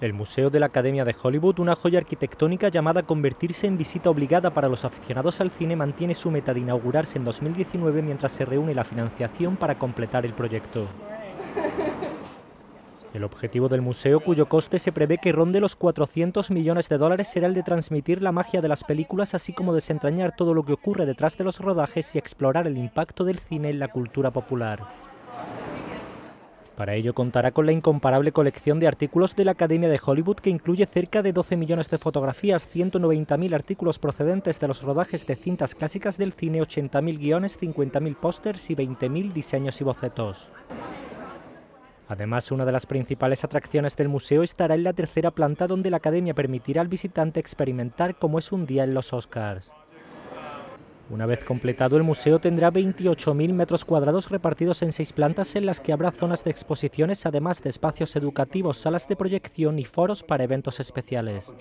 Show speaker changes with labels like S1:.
S1: El Museo de la Academia de Hollywood, una joya arquitectónica llamada convertirse en visita obligada para los aficionados al cine, mantiene su meta de inaugurarse en 2019 mientras se reúne la financiación para completar el proyecto. El objetivo del museo, cuyo coste se prevé que ronde los 400 millones de dólares, será el de transmitir la magia de las películas, así como desentrañar todo lo que ocurre detrás de los rodajes y explorar el impacto del cine en la cultura popular. Para ello contará con la incomparable colección de artículos de la Academia de Hollywood que incluye cerca de 12 millones de fotografías, 190.000 artículos procedentes de los rodajes de cintas clásicas del cine, 80.000 guiones, 50.000 pósters y 20.000 diseños y bocetos. Además, una de las principales atracciones del museo estará en la tercera planta donde la Academia permitirá al visitante experimentar cómo es un día en los Oscars. Una vez completado, el museo tendrá 28.000 metros cuadrados repartidos en seis plantas en las que habrá zonas de exposiciones, además de espacios educativos, salas de proyección y foros para eventos especiales.